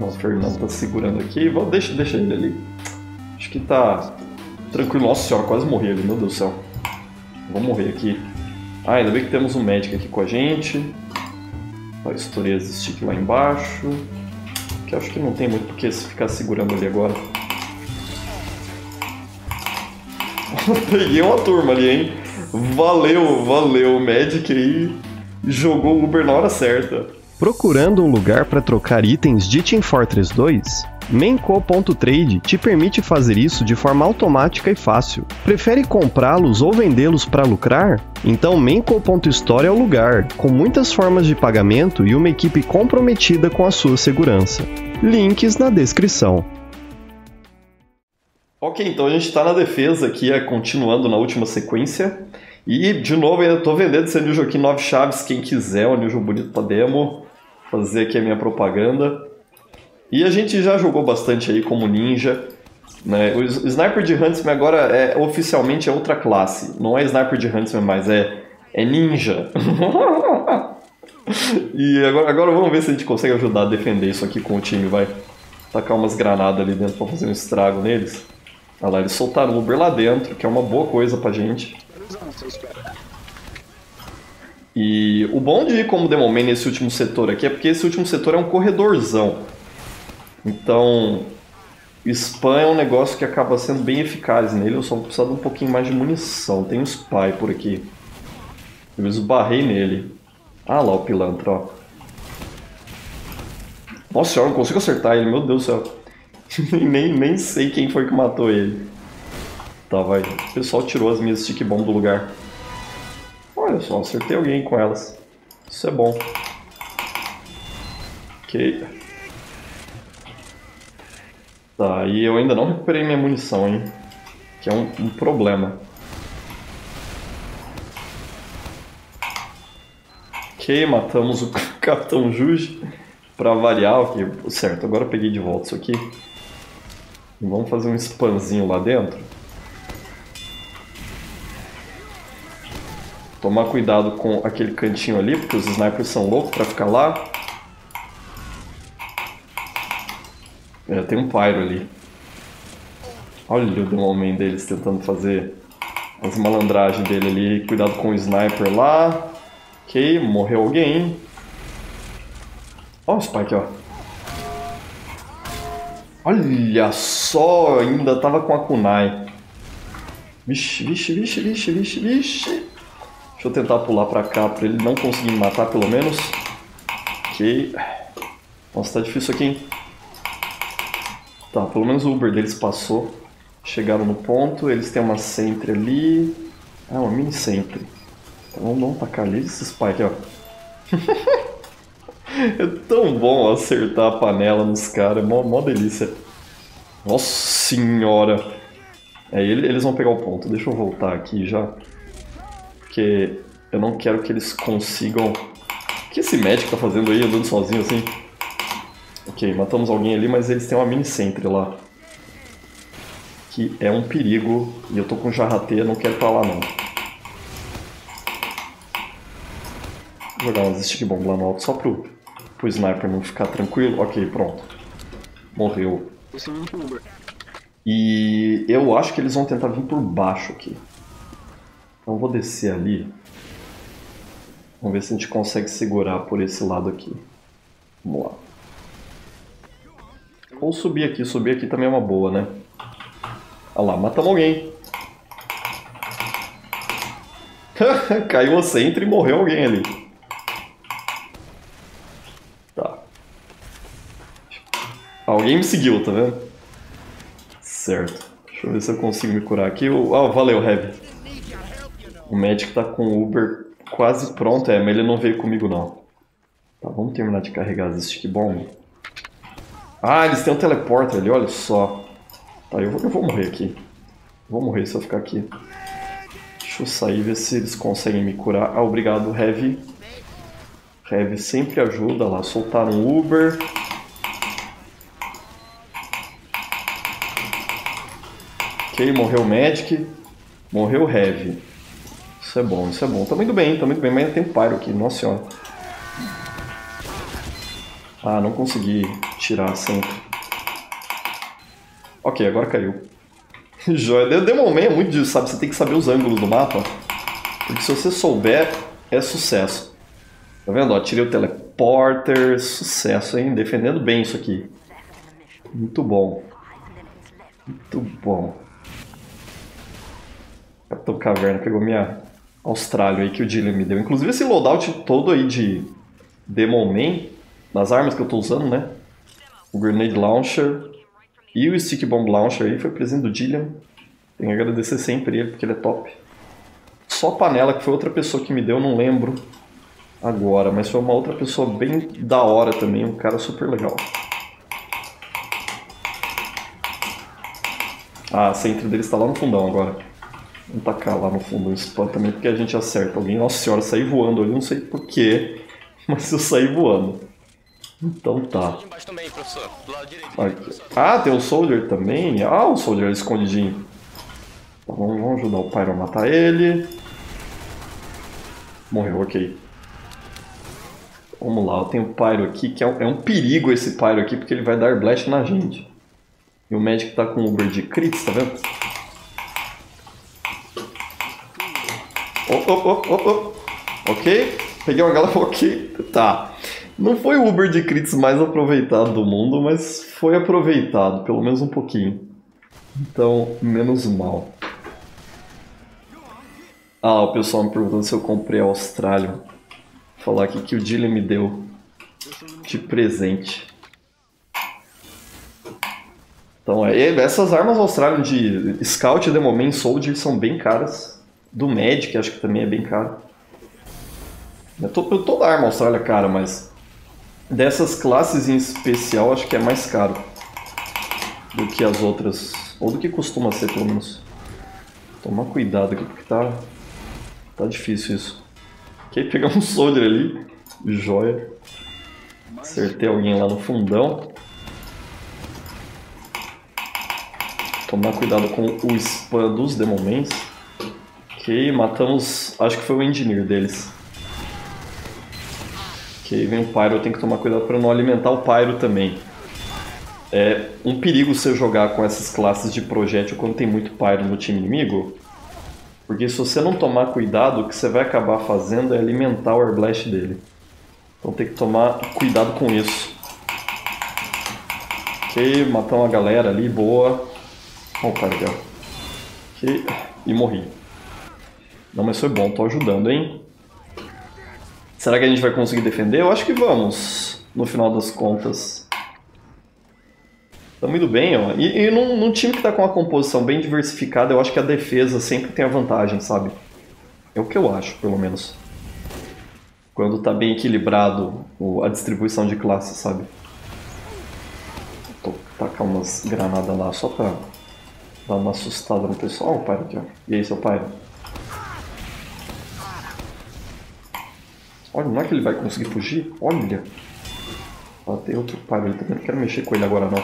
O Fernando tá segurando aqui. Vou, deixa, deixa ele ali. Acho que tá tranquilo. Nossa senhora, quase morri ali, meu Deus do céu. Vou morrer aqui. Ah, ainda bem que temos um médico aqui com a gente. Estourei as stick lá embaixo. Que acho que não tem muito porque se ficar segurando ali agora. Peguei uma turma ali, hein? Valeu, valeu. Magic aí jogou o Uber na hora certa. Procurando um lugar para trocar itens de Team Fortress 2? Menco.trade te permite fazer isso de forma automática e fácil. Prefere comprá-los ou vendê-los para lucrar? Então Menco.store é o lugar, com muitas formas de pagamento e uma equipe comprometida com a sua segurança. Links na descrição. Ok, então a gente está na defesa aqui, é, continuando na última sequência. E, de novo, ainda estou vendendo esse anil aqui, 9 chaves, quem quiser, um anil bonito para demo. Fazer aqui a minha propaganda. E a gente já jogou bastante aí como ninja. Né? O Sniper de Huntsman agora é oficialmente é outra classe. Não é Sniper de Huntsman mais, é, é ninja. e agora, agora vamos ver se a gente consegue ajudar a defender isso aqui com o time, vai. Tacar umas granadas ali dentro para fazer um estrago neles. Olha lá, eles soltaram o Uber lá dentro, que é uma boa coisa pra gente. E o bom de como Demoman nesse último setor aqui é porque esse último setor é um corredorzão. Então, spam é um negócio que acaba sendo bem eficaz nele, eu só vou precisar de um pouquinho mais de munição. Tem um spy por aqui. Eu esbarrei nele. Ah lá o pilantra, ó. Nossa senhora, não consigo acertar ele, meu Deus do céu. nem, nem sei quem foi que matou ele. Tá, vai. O pessoal tirou as minhas stick bomb do lugar. Olha só, acertei alguém com elas. Isso é bom. Ok. Tá, e eu ainda não recuperei minha munição, hein? Que é um, um problema. Ok, matamos o Capitão Juge. Pra variar, ok. Certo, agora eu peguei de volta isso aqui. Vamos fazer um spamzinho lá dentro. Tomar cuidado com aquele cantinho ali, porque os snipers são loucos pra ficar lá. É, tem um pyro ali. Olha o Demonman deles tentando fazer as malandragens dele ali. Cuidado com o sniper lá. Ok, morreu alguém. Olha o Spike, ó. Olha só, ainda tava com a kunai. Vixe, vixe, vixe, vixe, vixe, vixe. Deixa eu tentar pular pra cá pra ele não conseguir me matar, pelo menos. Ok. Nossa, tá difícil aqui, hein? Tá, pelo menos o Uber deles passou. Chegaram no ponto, eles têm uma Sentry ali. Ah, uma mini Sentry. Então vamos tacar ali esse Spike, ó. É tão bom acertar a panela nos caras, é mó, mó delícia. Nossa senhora! É, eles vão pegar o ponto. Deixa eu voltar aqui já. Porque eu não quero que eles consigam... O que esse médico tá fazendo aí, andando sozinho assim? Ok, matamos alguém ali, mas eles têm uma mini sentry lá. Que é um perigo. E eu tô com jarrateia, não quero ir pra lá não. Vou jogar umas stick bomb lá no alto só pro pro sniper não ficar tranquilo. Ok, pronto. Morreu. E eu acho que eles vão tentar vir por baixo aqui. Então vou descer ali. Vamos ver se a gente consegue segurar por esse lado aqui. Vamos lá. Ou subir aqui. Subir aqui também é uma boa, né? Olha lá, matamos alguém. Caiu a centro e morreu alguém ali. Alguém me seguiu, tá vendo? Certo. Deixa eu ver se eu consigo me curar aqui. Ah, valeu, Heavy. O médico tá com o Uber quase pronto. É, mas ele não veio comigo, não. Tá, vamos terminar de carregar as stick bomb. Ah, eles têm um teleporter ali, olha só. Tá, eu vou, eu vou morrer aqui. Vou morrer se eu ficar aqui. Deixa eu sair ver se eles conseguem me curar. Ah, obrigado, Heavy. Heavy sempre ajuda lá. Soltaram o Uber. Ok, morreu o Magic, morreu o Heavy. Isso é bom, isso é bom. Tá muito bem, tá muito bem, mas tem Pyro aqui, nossa senhora. Ah, não consegui tirar sempre. Ok, agora caiu. Joia. Demon é muito disso, sabe? Você tem que saber os ângulos do mapa. Porque se você souber, é sucesso. Tá vendo? Ó, tirei o teleporter. Sucesso, hein? Defendendo bem isso aqui. Muito bom. Muito bom. Capitão Caverna pegou minha Austrália aí que o Dillian me deu. Inclusive esse loadout todo aí de Demon Man, nas armas que eu tô usando, né? O Grenade Launcher e o Stick Bomb Launcher aí foi presente do Dillian. Tenho que agradecer sempre ele, porque ele é top. Só a panela, que foi outra pessoa que me deu, não lembro agora, mas foi uma outra pessoa bem da hora também, um cara super legal. Ah, a centro dele está lá no fundão agora. Vamos tacar lá no fundo o spam também, porque a gente acerta alguém. Nossa senhora, saí voando ali, não sei porquê, mas eu saí voando. Então tá. Aqui. Ah, tem o Soldier também? Ah, o Soldier escondidinho. Vamos, vamos ajudar o Pyro a matar ele. Morreu, ok. Vamos lá, eu tenho o Pyro aqui, que é um, é um perigo esse Pyro aqui, porque ele vai dar Blast na gente. E o Magic tá com o Uber de crits, tá vendo? Oh, oh, oh, oh. Ok. Peguei uma galera, ok. Tá. Não foi o Uber de crits mais aproveitado do mundo, mas foi aproveitado, pelo menos um pouquinho. Então, menos mal. Ah, o pessoal me perguntando se eu comprei a Austrália. Vou falar aqui que o Dillian me deu de presente. Então, é, essas armas Austrália de Scout, Demoman e Soldier são bem caras. Do Magic, acho que também é bem caro. Eu tô, toda arma Austrália cara, mas dessas classes em especial, acho que é mais caro do que as outras. Ou do que costuma ser, pelo menos. Tomar cuidado aqui, porque tá, tá difícil isso. Ok, pegar um Soldier ali. Joia. Acertei alguém lá no fundão. Tomar cuidado com o spam dos Demonmans. Ok, matamos... Acho que foi o Engineer deles. Ok, vem o Pyro. Eu tenho que tomar cuidado para não alimentar o Pyro também. É um perigo você jogar com essas classes de projétil quando tem muito Pyro no time inimigo. Porque se você não tomar cuidado, o que você vai acabar fazendo é alimentar o Airblast dele. Então tem que tomar cuidado com isso. Ok, matamos a galera ali, boa. Opa, legal. Ok, e morri. Não, mas foi bom, tô ajudando, hein? Será que a gente vai conseguir defender? Eu acho que vamos, no final das contas. Estamos indo bem, ó. E, e num, num, time que está com uma composição bem diversificada, eu acho que a defesa sempre tem a vantagem, sabe? É o que eu acho, pelo menos. Quando está bem equilibrado a distribuição de classes, sabe? Vou tacar umas granadas lá só pra dar uma assustada no pessoal. O pai. E aí, seu pai? Olha, não é que ele vai conseguir fugir? Olha! Ah, tem outro pai ali também. Não quero mexer com ele agora, não.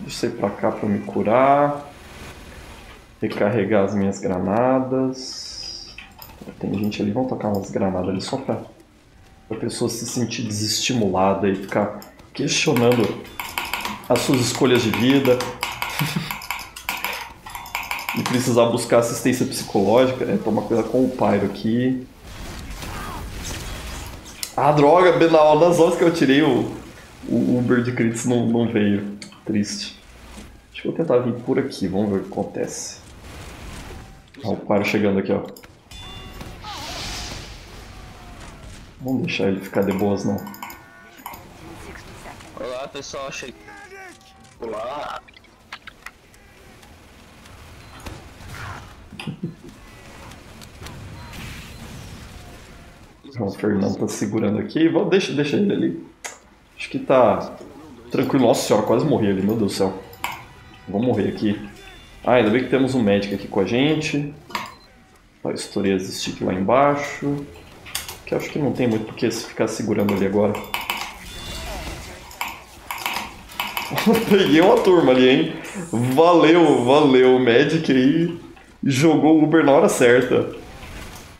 Deixa eu ir pra cá pra me curar. Recarregar as minhas granadas. Tem gente ali, vamos tocar umas granadas ali só pra, pra pessoa se sentir desestimulada e ficar questionando as suas escolhas de vida. e precisar buscar assistência psicológica. É, tomar cuidado com o Pyro aqui. Ah, droga, nas horas que eu tirei o, o Uber de crits não, não veio. Triste. Que eu tentar vir por aqui, vamos ver o que acontece. Ó, o Pyro chegando aqui, ó. Vamos deixar ele ficar de boas, não. Olá, pessoal, achei. Olá. O Fernando tá segurando aqui. Vou, deixa, deixa ele ali. Acho que tá tranquilo. Nossa senhora, quase morri ali, meu Deus do céu. Vou morrer aqui. Ah, ainda bem que temos um médico aqui com a gente. A história stick lá embaixo. Que acho que não tem muito porque se ficar segurando ali agora. Peguei uma turma ali, hein? Valeu, valeu. O Magic aí jogou o Uber na hora certa.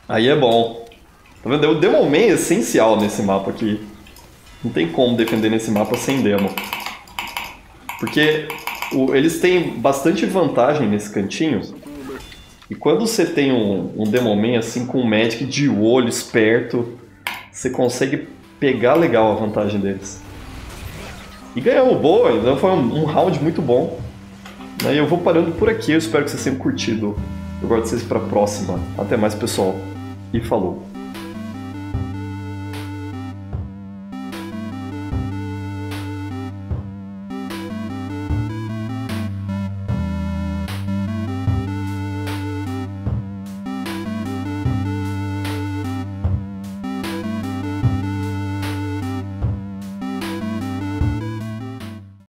Aí é bom. Tá vendo? O Demon Man é essencial nesse mapa aqui. Não tem como defender nesse mapa sem demo. Porque o, eles têm bastante vantagem nesse cantinho. E quando você tem um, um Demoman assim com um Magic de olho esperto, você consegue pegar legal a vantagem deles. E ganhamos boa, então foi um, round muito bom. E eu vou parando por aqui, eu espero que vocês tenham curtido. Eu de vocês para a próxima. Até mais, pessoal. E falou.